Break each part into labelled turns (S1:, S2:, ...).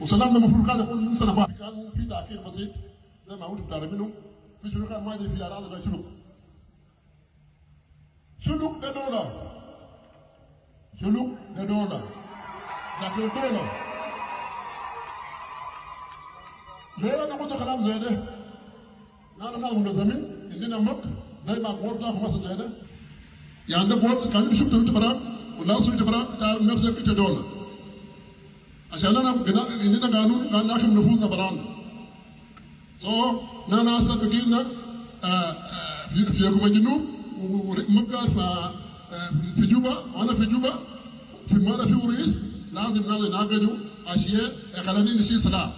S1: وسلام المفروض كان سنه فاتت كان في تأخير بسيط. زي ما أنتم تعرفينه في شنو كان ما يدري في هذا شنو. شنو؟ ده دوله شنو؟ ده دوله لكن دوله ليه أنا قلت كلام زي ده. نحن نحن منظمين عندنا مك. زي ما بورد في مصر زي ده. يعني ده بورد كان شفت انت برا والناس انت برا تعرف نفسك انت دوله عشان أنا عندنا قانون قال ناشم نفوذنا برانا so نانا هسه بقينا في يوم الجنوب ومكة في جوبا وأنا في جوبا في ماذا في وريس لازم نازل ناقدوا أشياء خلاني نسي صلاة.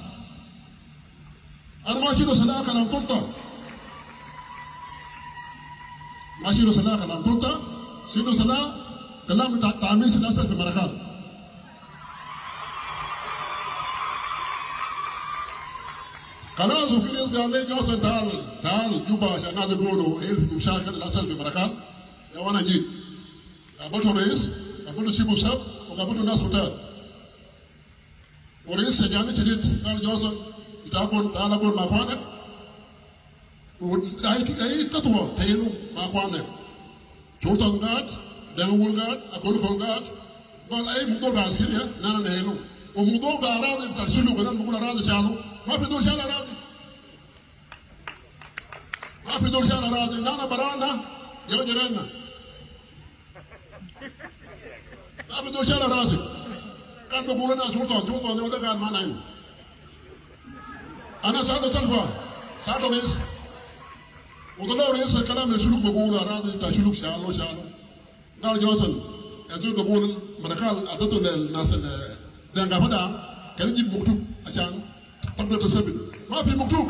S1: أنا ما أشيل صلاة كلام طلطة ما أشيل صلاة كلام طلطة شيلوا صلاة كلام تعمير سلاسل في مركان خلاص وفي ناس قال لي جوسن تعال تعال جوبا عشان هذا بيقولوا إيه المشاكل اللي حصل في مركان يا وأنا جيت. قابلت رئيس قابلت سيبو سب وقابلت ناس كتار ورئيس سجاني شديد قال جوسن. يتابون تعال أقول مع اخوانك اي خطوه تهينوا مع اخوانك شرطه قاعد دعوه قاعد لكم قاعد. قال أي موضوع عسكري نانا نهينوا وموضوع اراضي ترسلوا كذا بقول اراضي شالوا ما في دور شال اراضي ما في دور شال اراضي نانا برانا يا جيراننا ما في دور شال اراضي كان بقول لنا سلطان سلطان وده كان ما نايم أنا سالت سلفا سالت رئيس وطلع رئيس الكلام اللي سلوك بقول اراضي تشلوك شالوا شالوا قال جوسن يزول بقول مركال ادتو للناس اللي دنگا فدا كان يجيب مكتوب عشان تقدر تثبت ما في مكتوب